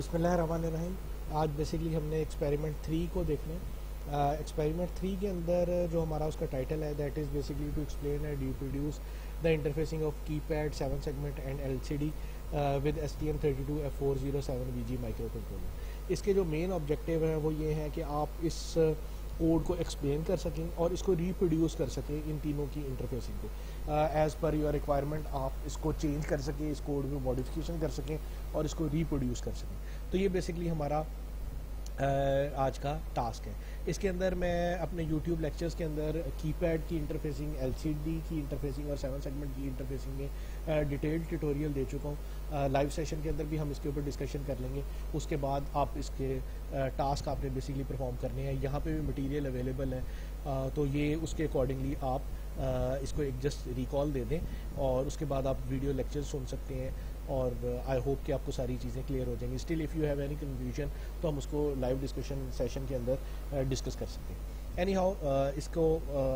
बिसमीम आज बेसिकली हमने एक्सपेरिमेंट थ्री को देखना है। एक्सपेरिमेंट थ्री के अंदर जो हमारा उसका टाइटल है that is basically to explain and reproduce the interfacing of keypad seven segment and L C D with S T M thirty two F four zero seven V G microcontroller इसके जो main objective हैं वो ये हैं कि आप इस code को एक्सप्लेन कर सकें और इसको रिप्रोड्यूस कर सकें इन तीनों की इंटरफेसिंग को। एज़ पर योर रिक्वायरमेंट आप इसको चेंज कर सकें, इस कोड में मॉडिफिकेशन कर सकें और इसको रिप्रोड्यूस कर सकें। तो ये बेसिकली हमारा आज का टास्क है। इसके अंदर मैं अपने यूट्यूब लेक्चर्स के अंदर कीपैड की इंटरफेसिंग एलसीडी की इंटरफेसिंग और सेवन सेगमेंट की इंटरफेसिंग में डिटेल्ड ट्यूटोरियल दे चुका हूँ। लाइव सेशन के अंदर भी हम इसके ऊपर डिस्कशन कर लेंगे। उसके बाद आप इसके टास्क आपने बेसिकली परफॉर्म करने हैं। यहाँ पे भी मटेरियल अवेलेबल है। तो ये उसके अकॉर्डिंगली आप इसको एक जस्ट रिकॉल दे दें और उसके बाद आप वीडियो लेक्चर सुन सकते हैं। और आई uh, होप कि आपको सारी चीज़ें क्लियर हो जाएँगी। Still if you have any confusion तो हम उसको लाइव डिस्कशन सेशन के अंदर डिस्कस uh, कर सकते हैं। एनी हाउ uh, इसको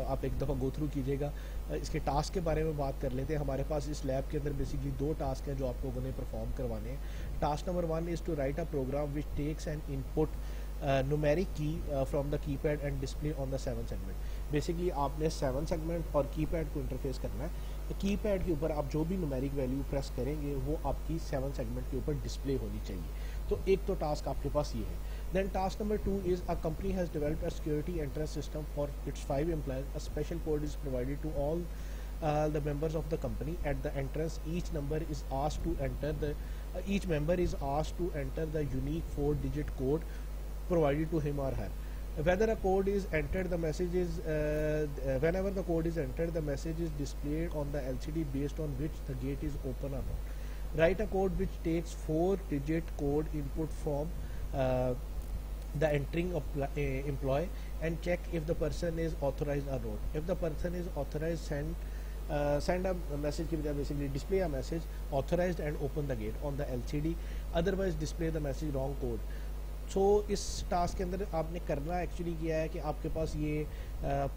आप एक दफ़ा गो थ्रू कीजिएगा। इसके टास्क के बारे में बात कर लेते हैं। हमारे पास इस लैब के अंदर बेसिकली दो टास्क हैं जो आप लोगों ने परफॉर्म करवाने हैं। Task number one is to write a program which takes an input numeric key from the keypad and display on the seven segment basically आपने सेवन सेगमेंट और कीपैड को इंटरफेस करना है। की पैड के ऊपर आप जो भी नुमेरिक वैल्यू प्रेस करेंगे वो आपकी सेवन सेगमेंट के ऊपर डिस्प्ले होनी चाहिए। तो एक तो टास्क आपके पास ये है। Then task number two is a company has developed a security entrance system for its five employees a special code is provided to all the members of the company. At the entrance each number is asked to enter the uh, each member is asked to enter the unique four digit code provided to him or her. Whether a code is entered the message is uh, whenever the code is entered the message is displayed on the LCD based on which the gate is open or not. Write a code which takes four digit code input from uh, the entering of uh, employee and check if the person is authorized or not. If the person is authorized send uh, send a message basically display a message authorized and open the gate on the LCD otherwise display the message wrong code so so, इस task के अंदर आपने करना actually किया है कि आपके पास ये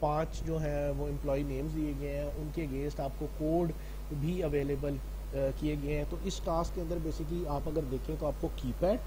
पाँच जो है वो एम्प्लॉय नेम्स दिए गए हैं। उनके अगेंस्ट आपको कोड भी अवेलेबल किए गए हैं। तो इस टास्क के अंदर बेसिकली आप अगर देखें तो आपको कीपैड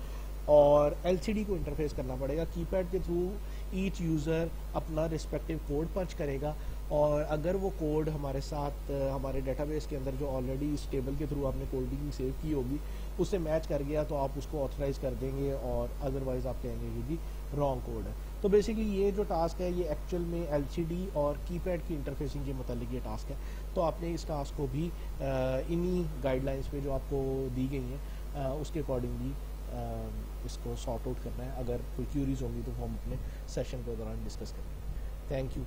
और एलसीडी को इंटरफेस करना पड़ेगा। कीपैड के थ्रू ईच यूज़र अपना रिस्पेक्टिव कोड पंच करेगा। और अगर वो कोड हमारे साथ, हमारे डेटाबेस के अंदर जो ऑलरेडी इस टेबल के थ्रू आपने कोल्ड कोडिंग सेव की होगी, उससे मैच कर गया तो आप उसको ऑथराइज कर देंगे और अदरवाइज़ आप कहेंगे कि जी रॉन्ग कोड है। तो बेसिकली ये जो टास्क है, ये एक्चुअल में एलसीडी और कीपैड की इंटरफेसिंग के मतलब ये टास्क है। तो आपने इस टास्क को भी इन्हीं गाइडलाइंस पे जो आपको दी गई हैं उसके अकॉर्डिंगली इसको सॉर्ट आउट करना है। अगर कोई क्यूरीज होंगी तो हम अपने सेशन के दौरान डिस्कस करेंगे। Thank you